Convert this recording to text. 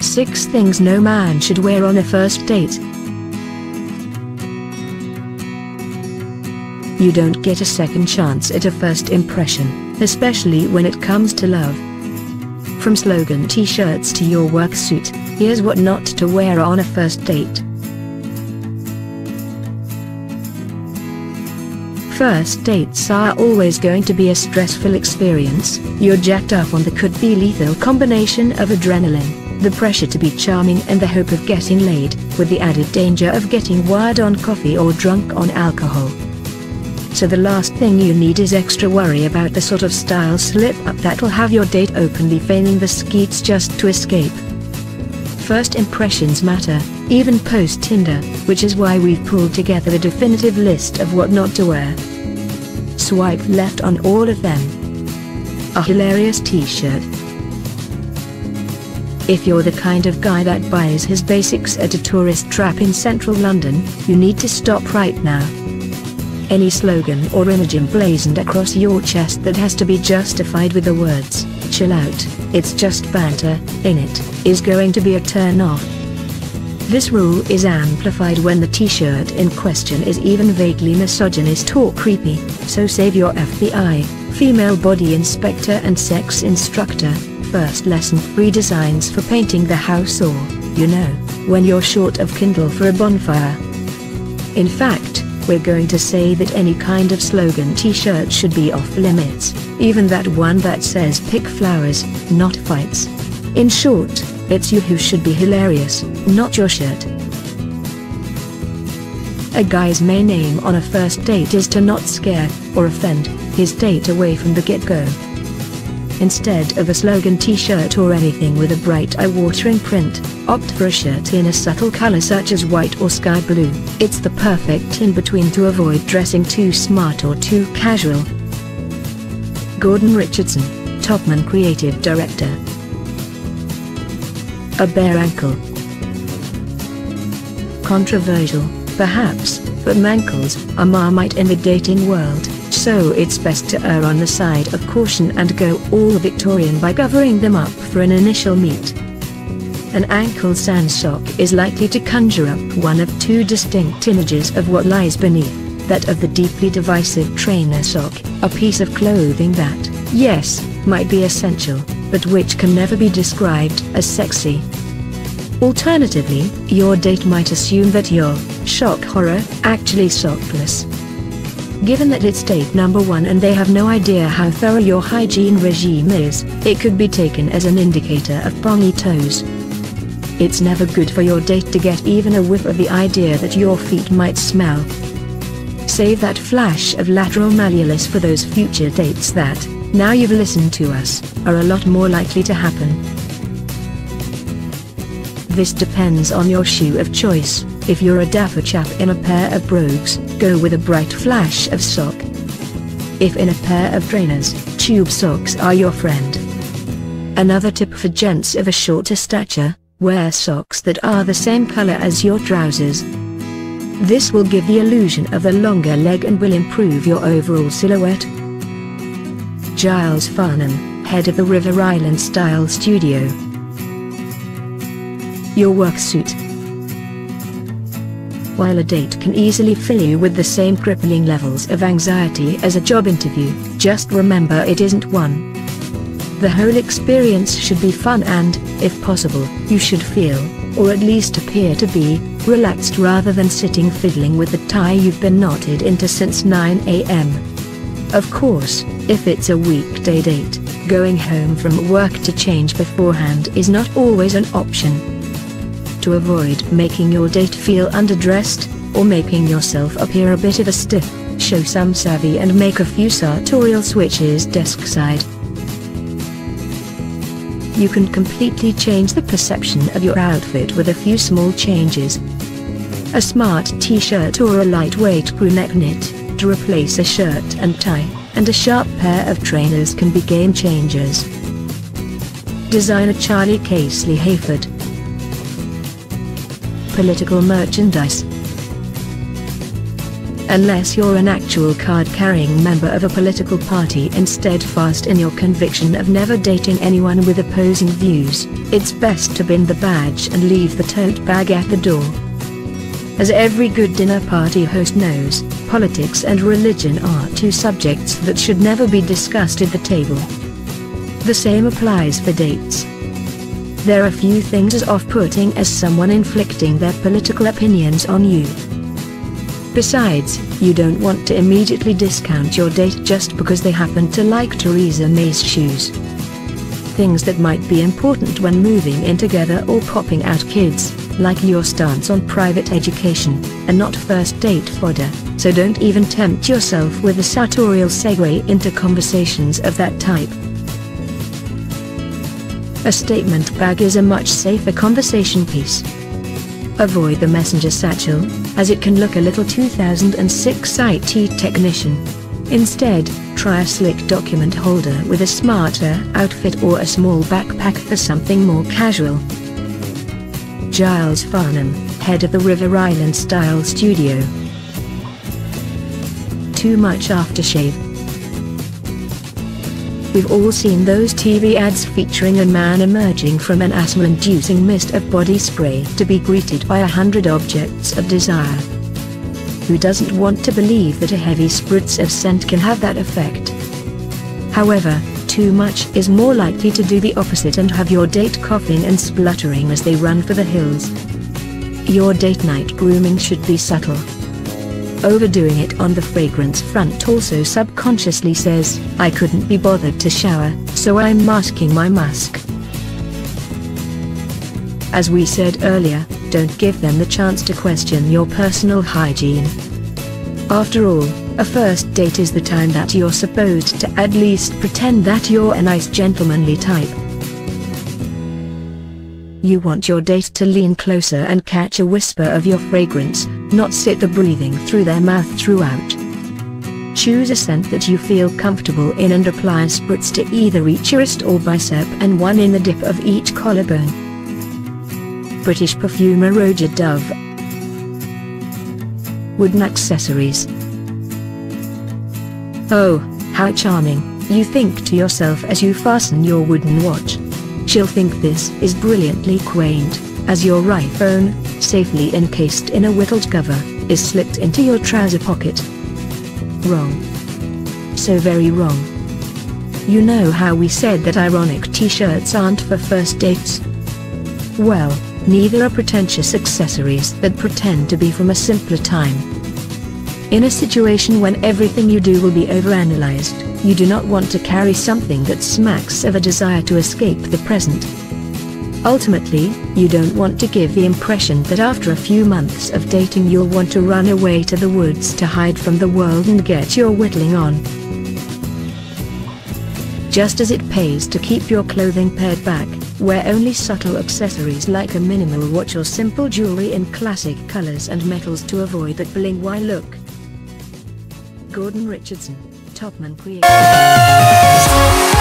Six things no man should wear on a first date. You don't get a second chance at a first impression, especially when it comes to love. From slogan t-shirts to your work suit, here's what not to wear on a first date. First dates are always going to be a stressful experience, you're jacked up on the could be lethal combination of adrenaline, the pressure to be charming and the hope of getting laid, with the added danger of getting wired on coffee or drunk on alcohol. So the last thing you need is extra worry about the sort of style slip up that'll have your date openly feigning the skeets just to escape. First impressions matter, even post Tinder, which is why we've pulled together a definitive list of what not to wear. Swipe left on all of them. A hilarious t-shirt. If you're the kind of guy that buys his basics at a tourist trap in central London, you need to stop right now. Any slogan or image emblazoned across your chest that has to be justified with the words, chill out, it's just banter, in it, is going to be a turn off. This rule is amplified when the t-shirt in question is even vaguely misogynist or creepy, so save your FBI, female body inspector and sex instructor, first lesson free designs for painting the house or, you know, when you're short of kindle for a bonfire. In fact, we're going to say that any kind of slogan t-shirt should be off limits, even that one that says pick flowers, not fights. In short, it's you who should be hilarious, not your shirt. A guy's main aim on a first date is to not scare, or offend, his date away from the get-go. Instead of a slogan t-shirt or anything with a bright eye-watering print, opt for a shirt in a subtle color such as white or sky blue. It's the perfect in-between to avoid dressing too smart or too casual. Gordon Richardson, Topman Creative Director a bare ankle. Controversial, perhaps, but mankles are marmite in the dating world, so it's best to err on the side of caution and go all Victorian by covering them up for an initial meet. An ankle sand sock is likely to conjure up one of two distinct images of what lies beneath, that of the deeply divisive trainer sock, a piece of clothing that, yes, might be essential, but which can never be described as sexy. Alternatively, your date might assume that you're, shock horror, actually sockless. Given that it's date number one and they have no idea how thorough your hygiene regime is, it could be taken as an indicator of pongy toes. It's never good for your date to get even a whiff of the idea that your feet might smell. Save that flash of lateral malleolus for those future dates that, now you've listened to us, are a lot more likely to happen. This depends on your shoe of choice. If you're a dapper chap in a pair of brogues, go with a bright flash of sock. If in a pair of trainers, tube socks are your friend. Another tip for gents of a shorter stature, wear socks that are the same color as your trousers. This will give the illusion of a longer leg and will improve your overall silhouette. Giles Farnham, head of the River Island Style Studio. Your work suit. While a date can easily fill you with the same crippling levels of anxiety as a job interview, just remember it isn't one. The whole experience should be fun and, if possible, you should feel, or at least appear to be, relaxed rather than sitting fiddling with the tie you've been knotted into since 9 am. Of course, if it's a weekday date, going home from work to change beforehand is not always an option. To avoid making your date feel underdressed, or making yourself appear a bit of a stiff, show some savvy and make a few sartorial switches desk side. You can completely change the perception of your outfit with a few small changes. A smart t-shirt or a lightweight crew neck knit, to replace a shirt and tie, and a sharp pair of trainers can be game changers. Designer Charlie Casely Hayford Political merchandise unless you're an actual card-carrying member of a political party and steadfast in your conviction of never dating anyone with opposing views, it's best to bin the badge and leave the tote bag at the door. As every good dinner party host knows, politics and religion are two subjects that should never be discussed at the table. The same applies for dates. There are few things as off-putting as someone inflicting their political opinions on you. Besides, you don't want to immediately discount your date just because they happen to like Theresa May's shoes. Things that might be important when moving in together or popping out kids, like your stance on private education, are not first date fodder, so don't even tempt yourself with a sartorial segue into conversations of that type. A statement bag is a much safer conversation piece. Avoid the messenger satchel, as it can look a little 2006 IT technician. Instead, try a slick document holder with a smarter outfit or a small backpack for something more casual. Giles Farnham, head of the River Island Style Studio. Too much aftershave. We've all seen those TV ads featuring a man emerging from an asthma-inducing mist of body spray to be greeted by a hundred objects of desire. Who doesn't want to believe that a heavy spritz of scent can have that effect? However, too much is more likely to do the opposite and have your date coughing and spluttering as they run for the hills. Your date night grooming should be subtle. Overdoing it on the fragrance front also subconsciously says, I couldn't be bothered to shower, so I'm masking my mask. As we said earlier, don't give them the chance to question your personal hygiene. After all, a first date is the time that you're supposed to at least pretend that you're a nice gentlemanly type. You want your date to lean closer and catch a whisper of your fragrance, not sit the breathing through their mouth throughout. Choose a scent that you feel comfortable in and apply spritz to either each wrist or bicep and one in the dip of each collarbone. British perfumer Roja Dove Wooden accessories Oh, how charming, you think to yourself as you fasten your wooden watch. She'll think this is brilliantly quaint, as your iPhone, safely encased in a whittled cover, is slipped into your trouser pocket. Wrong. So very wrong. You know how we said that ironic t-shirts aren't for first dates? Well, neither are pretentious accessories that pretend to be from a simpler time. In a situation when everything you do will be overanalyzed, you do not want to carry something that smacks of a desire to escape the present. Ultimately, you don't want to give the impression that after a few months of dating you'll want to run away to the woods to hide from the world and get your whittling on. Just as it pays to keep your clothing pared back, wear only subtle accessories like a minimal watch or simple jewelry in classic colors and metals to avoid that bling-why look. Gordon Richardson Topman Creative.